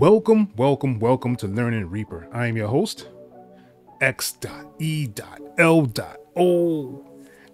Welcome, welcome, welcome to Learning Reaper. I am your host, X.E.L.O.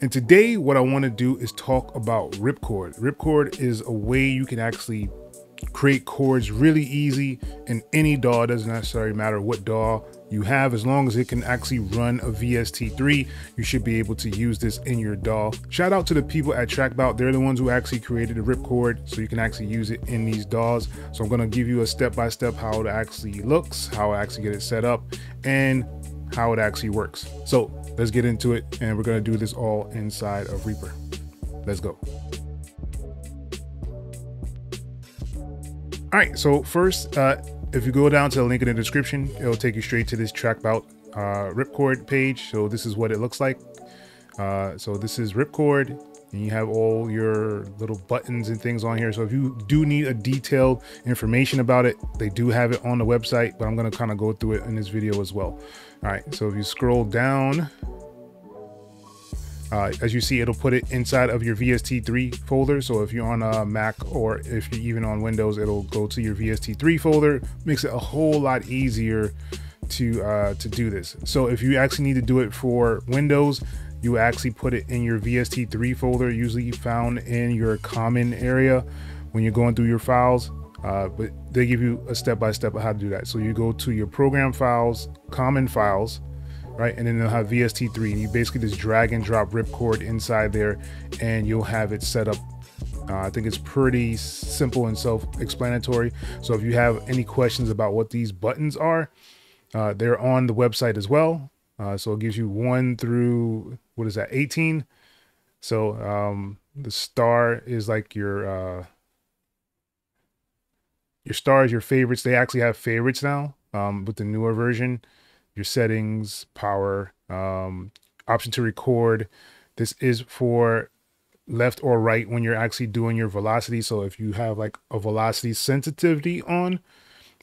And today, what I want to do is talk about RipChord. RipChord is a way you can actually create chords really easy in any DAW. It doesn't necessarily matter what DAW you have, as long as it can actually run a VST3, you should be able to use this in your DAW. Shout out to the people at Trackbout. They're the ones who actually created the RipChord, so you can actually use it in these DAWs. So I'm gonna give you a step-by-step -step how it actually looks, how I actually get it set up, and how it actually works. So let's get into it, and we're gonna do this all inside of Reaper. Let's go. All right, so first, uh, if you go down to the link in the description, it'll take you straight to this Trackbout uh, RipChord page. So this is what it looks like. Uh, so this is RipChord, and you have all your little buttons and things on here. So if you do need a detailed information about it, they do have it on the website, but I'm gonna kind of go through it in this video as well. All right, so if you scroll down, uh, as you see, it'll put it inside of your VST3 folder. So if you're on a Mac or if you're even on Windows, it'll go to your VST3 folder. Makes it a whole lot easier to uh, to do this. So if you actually need to do it for Windows, you actually put it in your VST3 folder, usually found in your common area when you're going through your files. Uh, but they give you a step-by-step -step of how to do that. So you go to your program files, common files, right? And then they'll have VST3 and you basically just drag and drop RipChord inside there and you'll have it set up. Uh, I think it's pretty simple and self-explanatory. So if you have any questions about what these buttons are, uh, they're on the website as well. Uh, so it gives you one through, what is that, 18? So um, the star is like your, uh, your stars, your favorites. They actually have favorites now um, with the newer version your settings, power, um, option to record. This is for left or right when you're actually doing your velocity. So if you have like a velocity sensitivity on,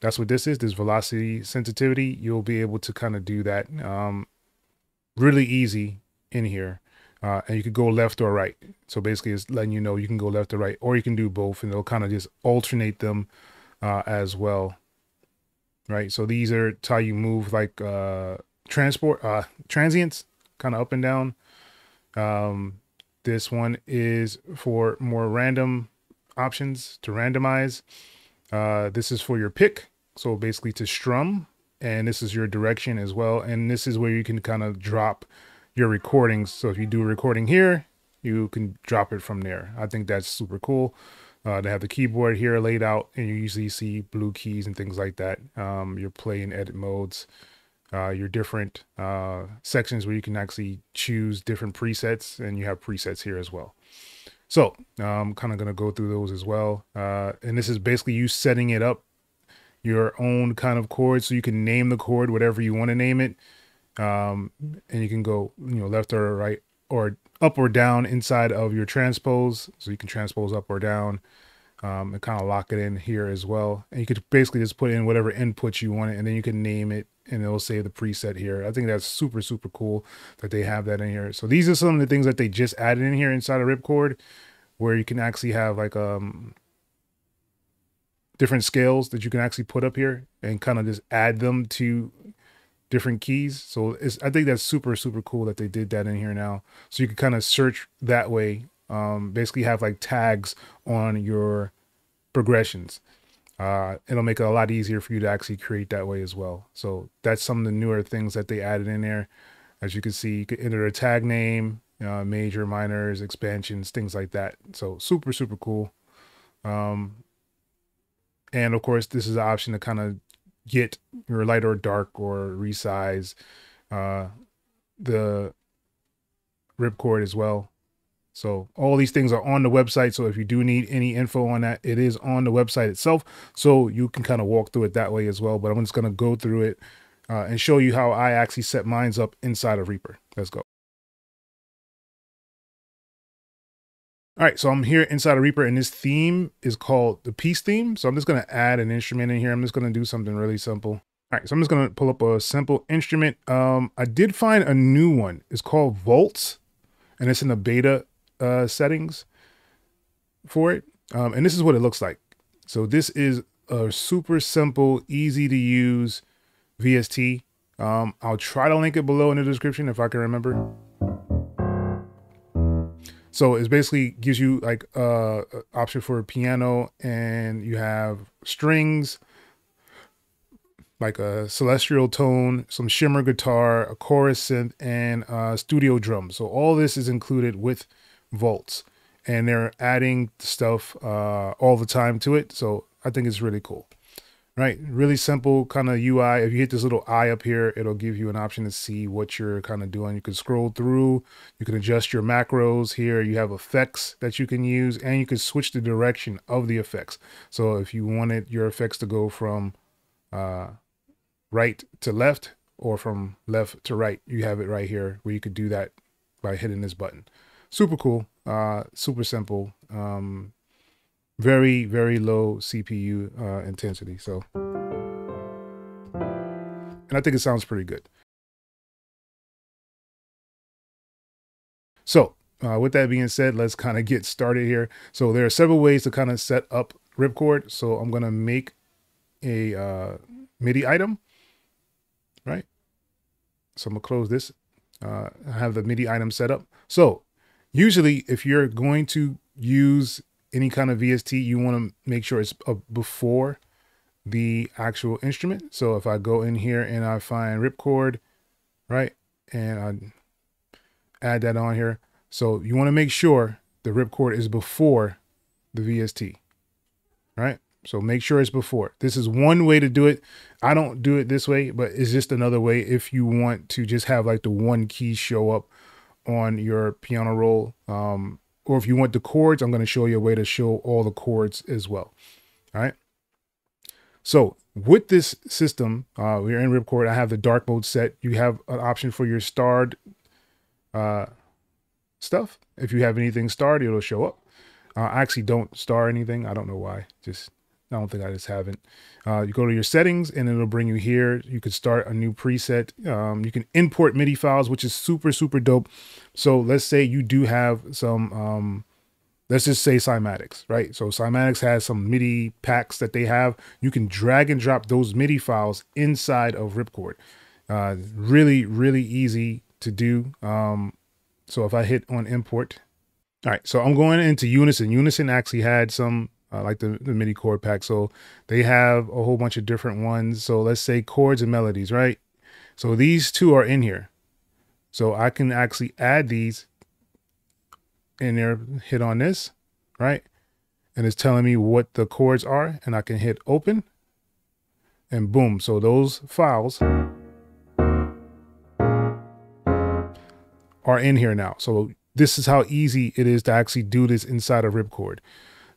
that's what this is, this velocity sensitivity, you'll be able to kind of do that um, really easy in here. Uh, and you could go left or right. So basically it's letting you know you can go left or right, or you can do both and they'll kind of just alternate them uh, as well right? So these are how you move like uh, transport uh, transients, kind of up and down. Um, this one is for more random options to randomize. Uh, this is for your pick, so basically to strum, and this is your direction as well. And this is where you can kind of drop your recordings. So if you do a recording here, you can drop it from there. I think that's super cool. Uh, they have the keyboard here laid out, and you usually see blue keys and things like that. Um, your play and edit modes, uh, your different uh, sections where you can actually choose different presets, and you have presets here as well. So I'm kind of going to go through those as well. Uh, and this is basically you setting it up your own kind of chord. So you can name the chord whatever you want to name it. Um, and you can go, you know, left or right or up or down inside of your transpose. So you can transpose up or down um, and kind of lock it in here as well. And you could basically just put in whatever input you want and then you can name it and it'll save the preset here. I think that's super, super cool that they have that in here. So these are some of the things that they just added in here inside of RipChord where you can actually have like um different scales that you can actually put up here and kind of just add them to different keys. So it's, I think that's super, super cool that they did that in here now. So you can kind of search that way. Um, basically have like tags on your progressions. Uh, it'll make it a lot easier for you to actually create that way as well. So that's some of the newer things that they added in there. As you can see, you can enter a tag name, uh, major, minors, expansions, things like that. So super, super cool. Um, and of course, this is an option to kind of get your light or dark or resize uh, the RipChord as well. So all these things are on the website. So if you do need any info on that, it is on the website itself. So you can kind of walk through it that way as well. But I'm just going to go through it uh, and show you how I actually set mines up inside of Reaper. Let's go. All right, so I'm here inside of Reaper and this theme is called the Peace theme. So I'm just gonna add an instrument in here. I'm just gonna do something really simple. All right, so I'm just gonna pull up a simple instrument. Um, I did find a new one. It's called Vaults and it's in the beta uh, settings for it. Um, and this is what it looks like. So this is a super simple, easy to use VST. Um, I'll try to link it below in the description if I can remember. So it basically gives you like uh option for a piano and you have strings, like a celestial tone, some shimmer guitar, a chorus synth, and uh, studio drums. So all this is included with Vaults, and they're adding stuff uh, all the time to it. So I think it's really cool. Right, really simple kind of UI. If you hit this little eye up here, it'll give you an option to see what you're kind of doing. You can scroll through, you can adjust your macros here. You have effects that you can use, and you can switch the direction of the effects. So if you wanted your effects to go from uh, right to left or from left to right, you have it right here where you could do that by hitting this button. Super cool, uh, super simple. Um, very very low cpu uh, intensity so. And i think it sounds pretty good. So uh, with that being said let's kind of get started here. So there are several ways to kind of set up RipChord. So i'm going to make a uh, midi item right? So i'm gonna close this uh, I have the midi item set up. So usually if you're going to use any kind of VST, you want to make sure it's before the actual instrument. So if I go in here and I find RipChord, right, and I add that on here. So you want to make sure the RipChord is before the VST, right? So make sure it's before. This is one way to do it. I don't do it this way, but it's just another way if you want to just have like the one key show up on your piano roll. Um, or if you want the chords, I'm going to show you a way to show all the chords as well. All right. So with this system, uh, we're in RipChord. I have the dark mode set. You have an option for your starred uh, stuff. If you have anything starred, it'll show up. Uh, I actually don't star anything. I don't know why. Just I don't think I just haven't. Uh, you go to your settings and it'll bring you here. You could start a new preset. Um, you can import MIDI files, which is super, super dope. So let's say you do have some, um, let's just say Cymatics, right? So Cymatics has some MIDI packs that they have. You can drag and drop those MIDI files inside of RipChord. Uh, really, really easy to do. Um, so if I hit on import, all right, so I'm going into Unison. Unison actually had some uh, like the, the MIDI chord pack. So they have a whole bunch of different ones. So let's say chords and melodies, right? So these two are in here. So I can actually add these in there, hit on this, right? And it's telling me what the chords are and I can hit open and boom. So those files are in here now. So this is how easy it is to actually do this inside of RipChord.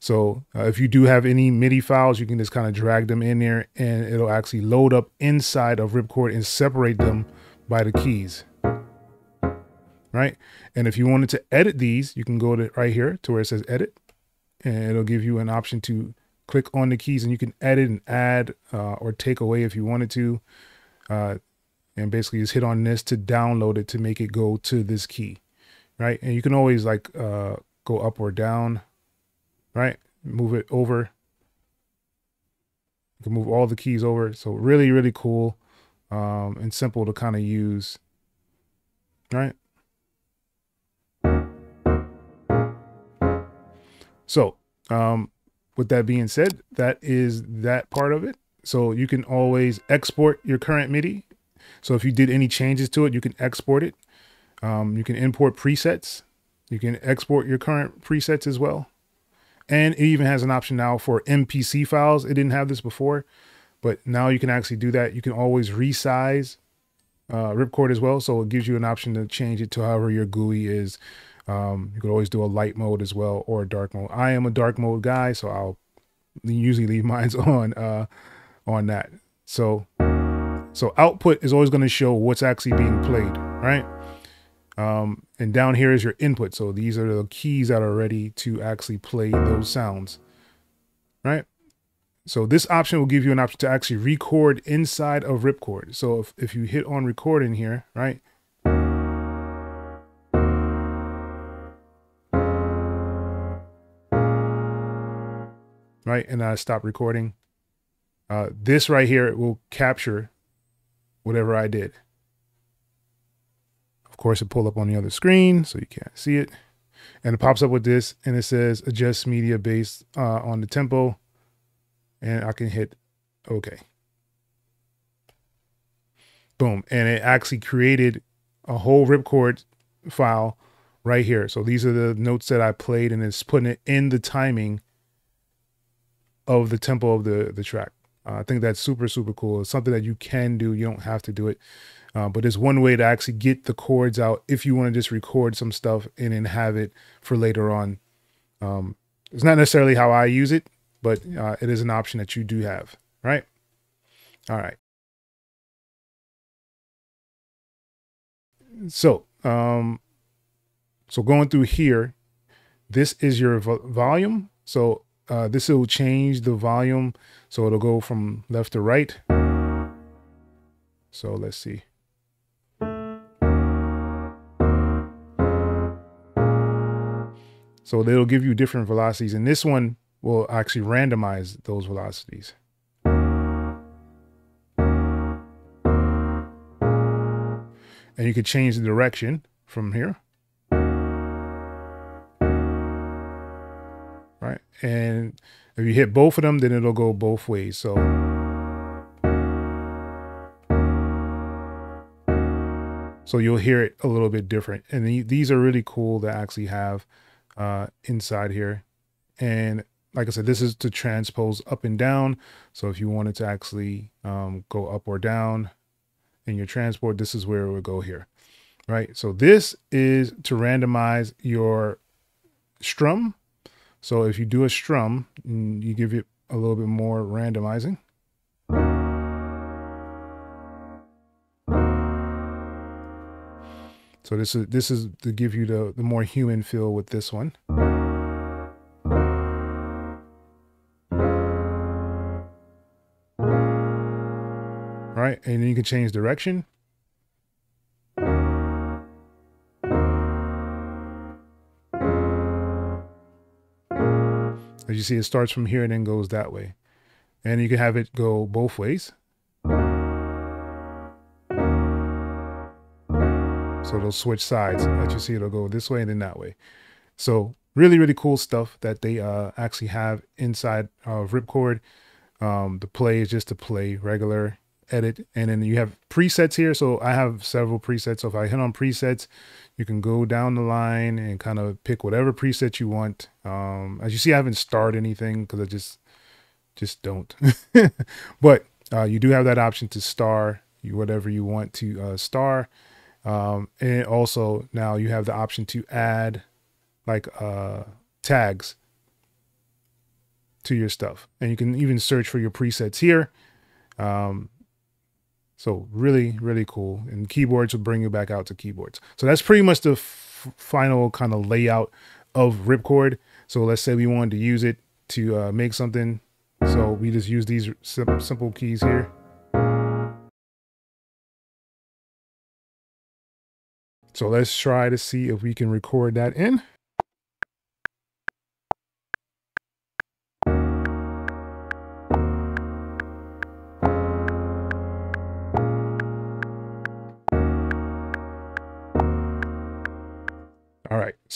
So uh, if you do have any MIDI files, you can just kind of drag them in there and it'll actually load up inside of RipChord and separate them by the keys. Right. And if you wanted to edit these, you can go to right here to where it says edit and it'll give you an option to click on the keys and you can edit and add uh, or take away if you wanted to. Uh, and basically just hit on this to download it to make it go to this key. Right. And you can always like uh, go up or down right? Move it over. You can move all the keys over. So really, really cool um, and simple to kind of use, right? So um, with that being said, that is that part of it. So you can always export your current MIDI. So if you did any changes to it, you can export it. Um, you can import presets. You can export your current presets as well. And it even has an option now for MPC files. It didn't have this before, but now you can actually do that. You can always resize uh, RipChord as well. So it gives you an option to change it to however your GUI is. Um, you could always do a light mode as well or a dark mode. I am a dark mode guy, so I'll usually leave mine on uh, on that. So so output is always going to show what's actually being played, right? Um, and down here is your input. So these are the keys that are ready to actually play those sounds, right? So this option will give you an option to actually record inside of RipChord. So if, if you hit on record in here, right? Right, and I stop recording. Uh, this right here will capture whatever I did. Course, it pulled up on the other screen, so you can't see it. And it pops up with this, and it says adjust media based uh, on the tempo. And I can hit OK. Boom. And it actually created a whole RipChord file right here. So these are the notes that I played, and it's putting it in the timing of the tempo of the, the track. Uh, I think that's super, super cool. It's something that you can do. You don't have to do it. Uh, but it's one way to actually get the chords out if you want to just record some stuff and then have it for later on. Um, it's not necessarily how I use it, but uh, it is an option that you do have, right? All right. So, um, so going through here, this is your vo volume. So uh, this will change the volume. So it'll go from left to right. So let's see. So they'll give you different velocities. And this one will actually randomize those velocities. And you can change the direction from here. Right. And if you hit both of them, then it'll go both ways. So so you'll hear it a little bit different. And these are really cool to actually have uh, inside here. And like I said, this is to transpose up and down. So if you wanted to actually um, go up or down in your transport, this is where it would go here, right? So this is to randomize your strum. So if you do a strum, mm, you give it a little bit more randomizing. So this is this is to give you the, the more human feel with this one. Right, and then you can change direction. You see, it starts from here and then goes that way. And you can have it go both ways. So it'll switch sides. As you see, it'll go this way and then that way. So really, really cool stuff that they uh, actually have inside of RipChord. Um, the play is just to play regular edit. And then you have presets here. So I have several presets. So if I hit on presets, you can go down the line and kind of pick whatever preset you want. Um, as you see, I haven't starred anything because I just, just don't. but uh, you do have that option to star you whatever you want to uh, star. Um, and also now you have the option to add like uh, tags to your stuff. And you can even search for your presets here. Um, so really, really cool. And keyboards will bring you back out to keyboards. So that's pretty much the final kind of layout of RipChord. So let's say we wanted to use it to uh, make something. So we just use these simple keys here. So let's try to see if we can record that in.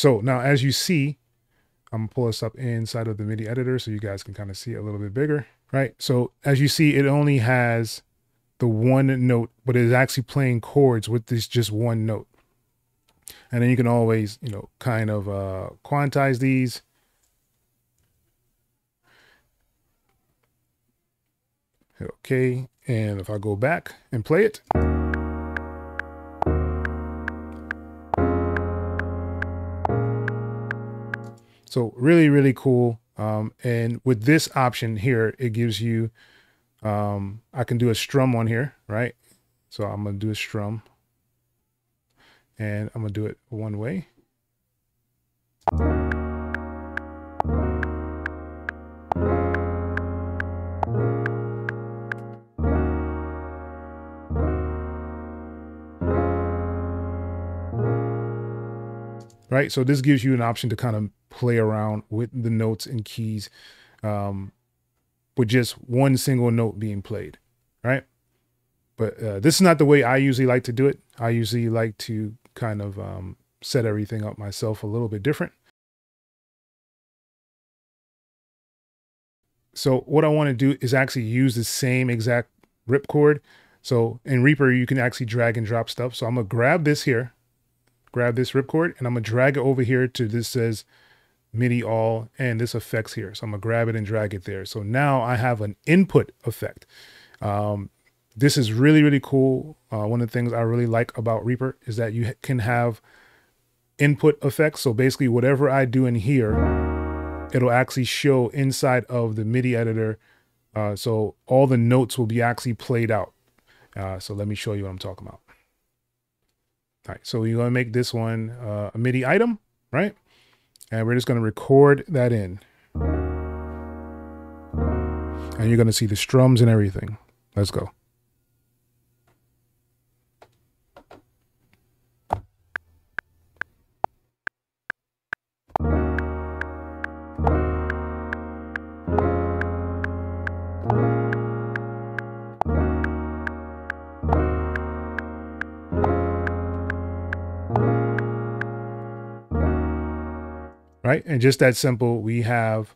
So now as you see, I'm gonna pull this up inside of the MIDI editor so you guys can kind of see it a little bit bigger, right? So as you see, it only has the one note, but it is actually playing chords with this just one note. And then you can always, you know, kind of uh, quantize these. Hit Okay, and if I go back and play it. So really, really cool. Um, and with this option here, it gives you, um, I can do a strum on here, right? So I'm going to do a strum and I'm gonna do it one way. Right, so this gives you an option to kind of play around with the notes and keys. Um, with just one single note being played, right? But uh, this is not the way I usually like to do it. I usually like to kind of um, set everything up myself a little bit different. So what I want to do is actually use the same exact RipChord. So in Reaper, you can actually drag and drop stuff. So I'm going to grab this here, grab this RipChord, and I'm going to drag it over here to this says MIDI all and this effects here. So I'm to grab it and drag it there. So now I have an input effect. Um, this is really, really cool. Uh, one of the things I really like about Reaper is that you can have input effects. So basically whatever I do in here, it'll actually show inside of the MIDI editor. Uh, so all the notes will be actually played out. Uh, so let me show you what I'm talking about. All right, so you're gonna make this one uh, a MIDI item, right? And we're just gonna record that in. And you're gonna see the strums and everything. Let's go. Right? And just that simple, we have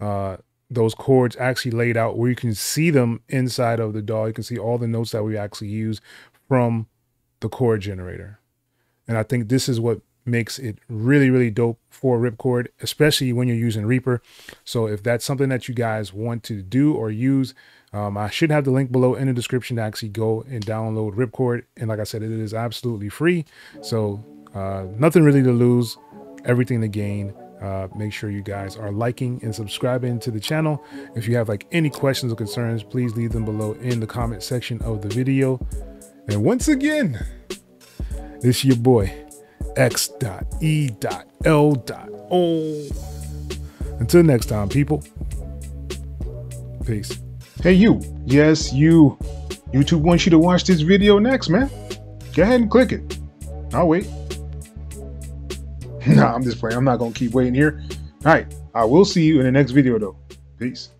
uh, those chords actually laid out where you can see them inside of the DAW. You can see all the notes that we actually use from the chord generator. And I think this is what makes it really, really dope for RipChord, especially when you're using Reaper. So if that's something that you guys want to do or use, um, I should have the link below in the description to actually go and download RipChord. And like I said, it is absolutely free. So uh, nothing really to lose everything to gain. Uh, make sure you guys are liking and subscribing to the channel. If you have like any questions or concerns, please leave them below in the comment section of the video. And once again, this is your boy, X.E.L.O. Until next time, people. Peace. Hey, you. Yes, you. YouTube wants you to watch this video next, man. Go ahead and click it. I'll wait. nah, I'm just playing. I'm not going to keep waiting here. All right. I will see you in the next video, though. Peace.